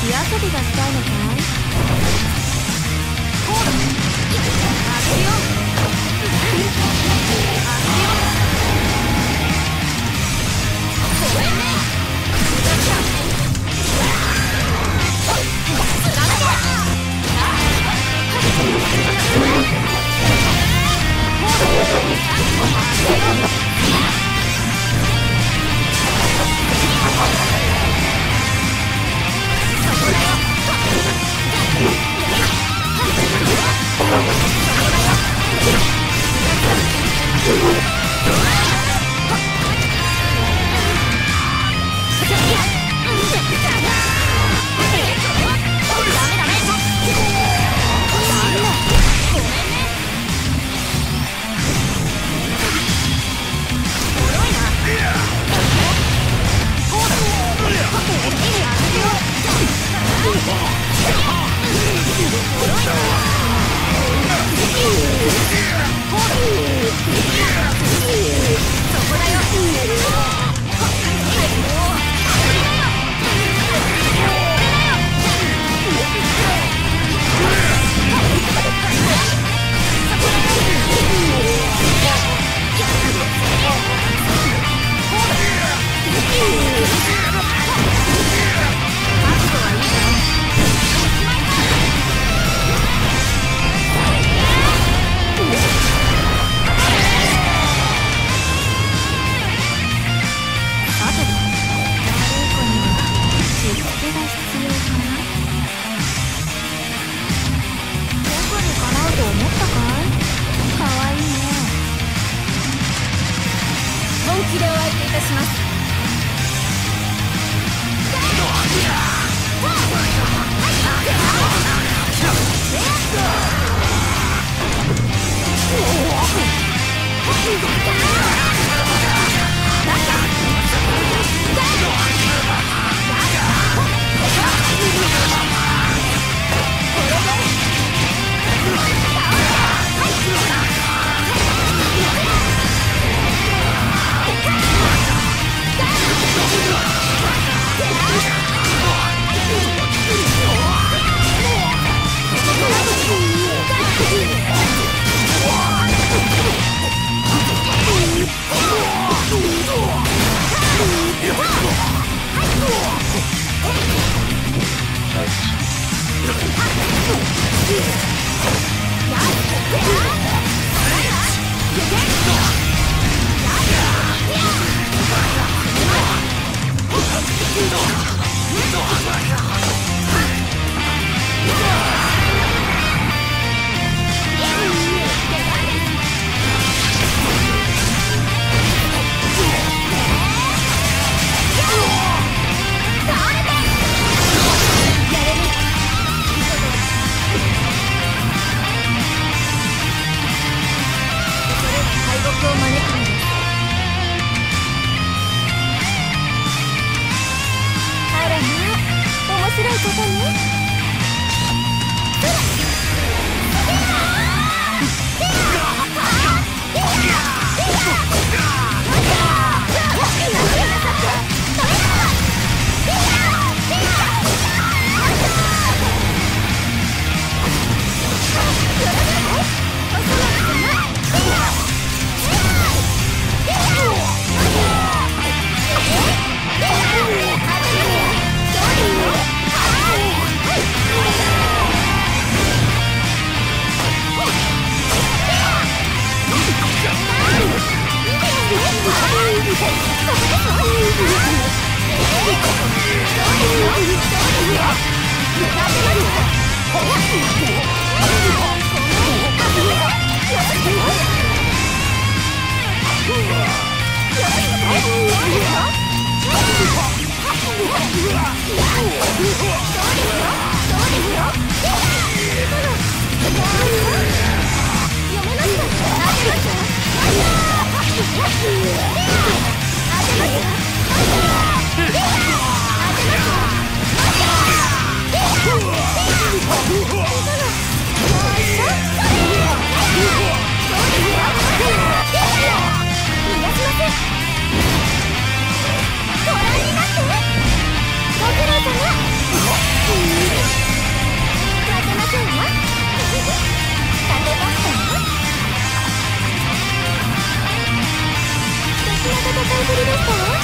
火遊びがしたいのかい？足を Yeah! ことね。い ぶりでした